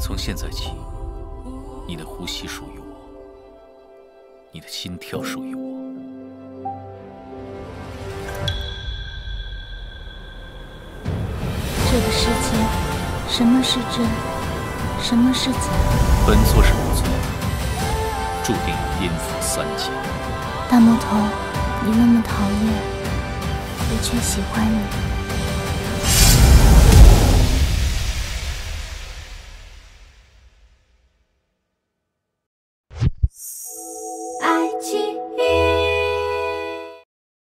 从现在起，你的呼吸属于我，你的心跳属于我。这个世界，什么是真，什么是假？本座是魔尊，注定颠覆三界。大魔头，你那么讨厌，我却喜欢你。